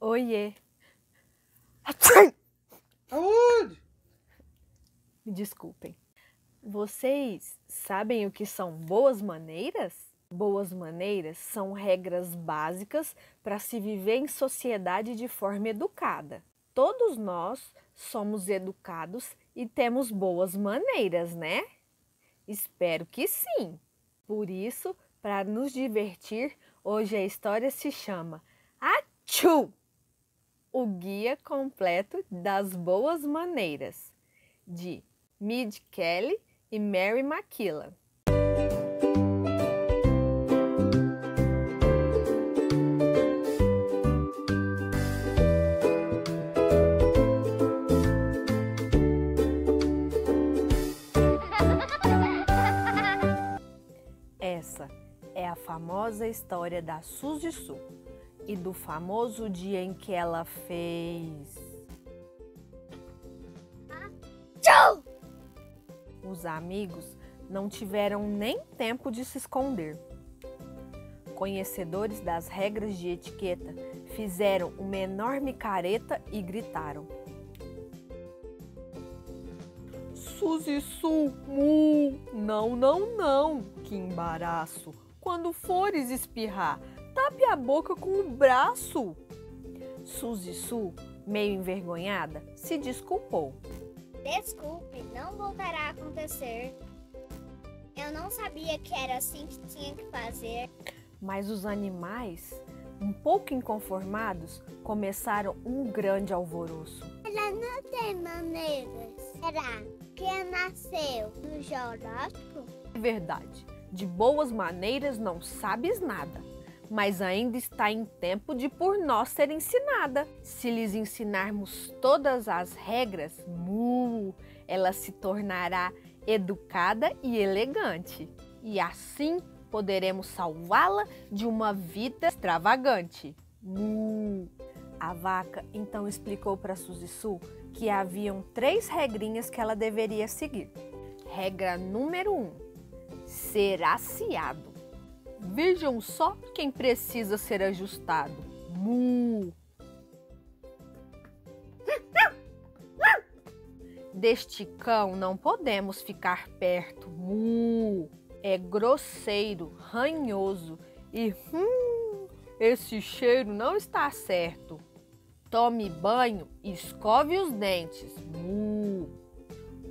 Oiê. Aonde? Me desculpem. Vocês sabem o que são boas maneiras? Boas maneiras são regras básicas para se viver em sociedade de forma educada. Todos nós somos educados e temos boas maneiras, né? Espero que sim. Por isso, para nos divertir, hoje a história se chama Achu! O Guia Completo das Boas Maneiras, de Mid Kelly e Mary Maquila. Essa é a famosa história da Suzy Su e do famoso dia em que ela fez. Tchau! Os amigos não tiveram nem tempo de se esconder. Conhecedores das regras de etiqueta fizeram uma enorme careta e gritaram: Suzy Su, mu! Não, não, não! Que embaraço! Quando fores espirrar, tape a boca com o braço! Suzy Su, meio envergonhada, se desculpou. Desculpe, não voltará a acontecer. Eu não sabia que era assim que tinha que fazer. Mas os animais, um pouco inconformados, começaram um grande alvoroço. Ela não tem maneiras. Será que nasceu no zoológico? É verdade, de boas maneiras não sabes nada, mas ainda está em tempo de por nós ser ensinada. Se lhes ensinarmos todas as regras, mu, ela se tornará educada e elegante. E assim poderemos salvá-la de uma vida extravagante. Mu. A vaca então explicou para Suzy Su que haviam três regrinhas que ela deveria seguir. Regra número um: ser aciado. Vejam só quem precisa ser ajustado. Mu. Deste cão não podemos ficar perto. Mu. É grosseiro, ranhoso e hum, esse cheiro não está certo. Tome banho e escove os dentes. Mu.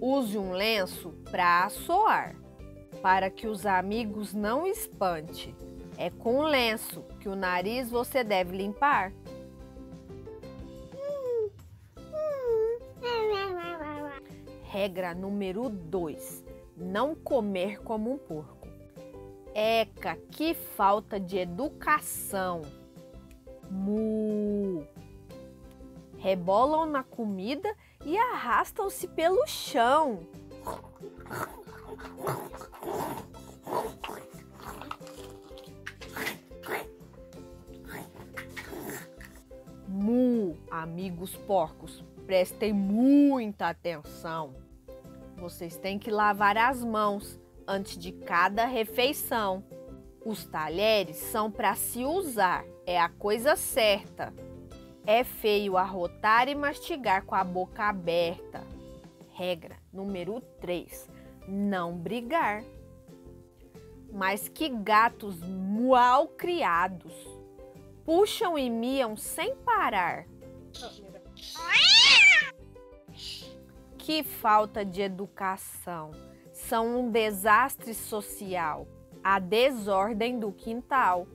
Use um lenço para assoar, para que os amigos não espante. É com lenço que o nariz você deve limpar. Regra número 2: não comer como um porco. Eca, que falta de educação! Mu! Rebolam na comida e arrastam-se pelo chão. Mu, amigos porcos, prestem muita atenção. Vocês têm que lavar as mãos antes de cada refeição. Os talheres são para se usar, é a coisa certa. É feio arrotar e mastigar com a boca aberta. Regra número 3: não brigar. Mas que gatos mal criados! Puxam e miam sem parar. Que falta de educação! São um desastre social. A desordem do quintal.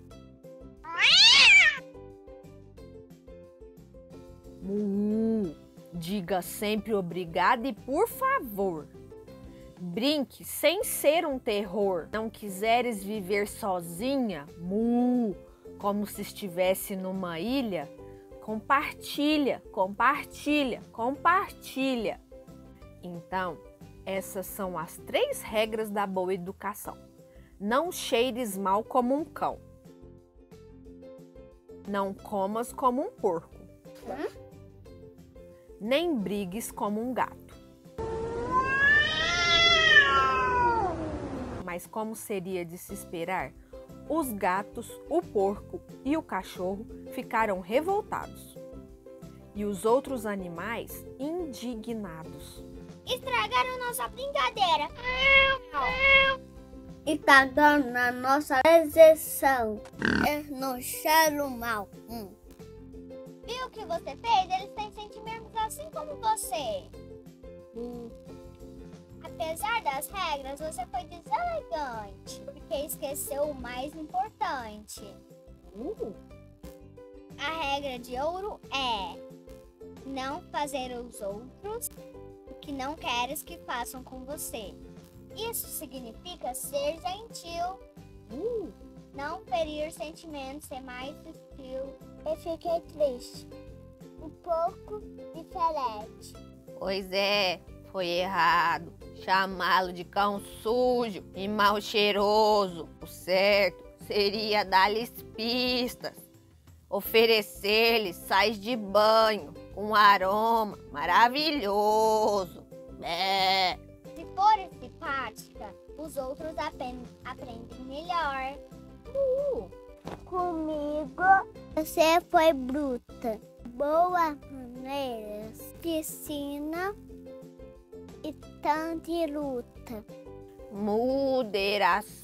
Diga sempre obrigada e por favor. Brinque sem ser um terror. Não quiseres viver sozinha, mu, como se estivesse numa ilha, compartilha, compartilha, compartilha. Então, essas são as três regras da boa educação. Não cheires mal como um cão. Não comas como um porco. Nem brigues como um gato. Mas como seria de se esperar, os gatos, o porco e o cachorro ficaram revoltados. e os outros animais indignados. Estragaram nossa brincadeira. E tá dando a nossa exceção. É no cheiro mal. Hum. Viu o que você fez? Eles têm sentimentos assim como você. Apesar das regras, você foi deselegante, porque esqueceu o mais importante. Uh. A regra de ouro é não fazer os outros o que não queres que façam com você. Isso significa ser gentil, Uh. não ferir sentimentos, ser mais sutil. Eu fiquei triste. Um pouco diferente. Pois é, foi errado chamá-lo de cão sujo e mal cheiroso. O certo seria dar-lhes pistas, oferecer-lhes sais de banho com aroma maravilhoso. É. Se for simpática, os outros aprendem melhor. Comigo você foi bruta. Boas maneiras, piscina e tanto luta. Moderação.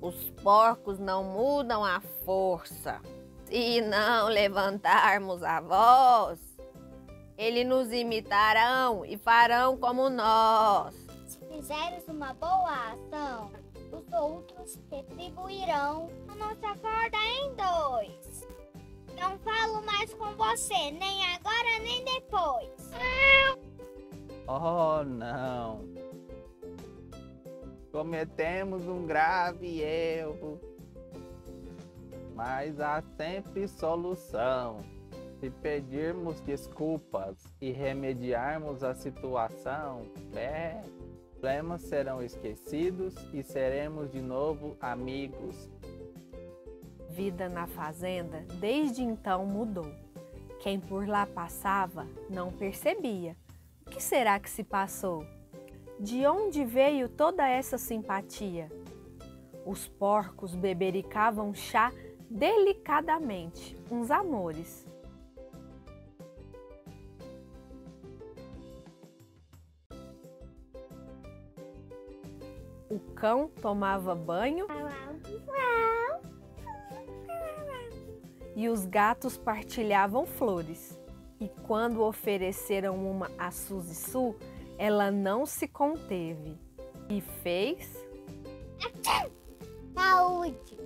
Os porcos não mudam a força. Se não levantarmos a voz, eles nos imitarão e farão como nós. Se fizeres uma boa ação, os outros retribuirão a nossa corda em dois. Não falo mais com você, nem agora nem depois. Oh, não! Cometemos um grave erro, mas há sempre solução. Se pedirmos desculpas e remediarmos a situação, é, problemas serão esquecidos e seremos de novo amigos. Vida na fazenda desde então mudou. Quem por lá passava não percebia. O que será que se passou? De onde veio toda essa simpatia? Os porcos bebericavam chá delicadamente, uns amores. O cão tomava banho e os gatos partilhavam flores. E quando ofereceram uma a Suzy Su, ela não se conteve e fez. Saúde!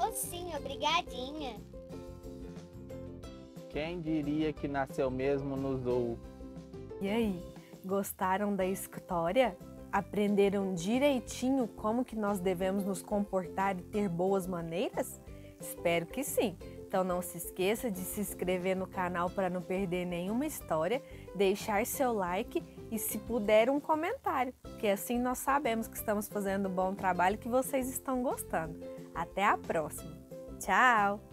Oh, sim, obrigadinha. Quem diria que nasceu mesmo no zoo? E aí, gostaram da história? Aprenderam direitinho como que nós devemos nos comportar e ter boas maneiras? Espero que sim. Então não se esqueça de se inscrever no canal para não perder nenhuma história, deixar seu like e se puder um comentário, porque assim nós sabemos que estamos fazendo um bom trabalho e que vocês estão gostando. Até a próxima. Tchau!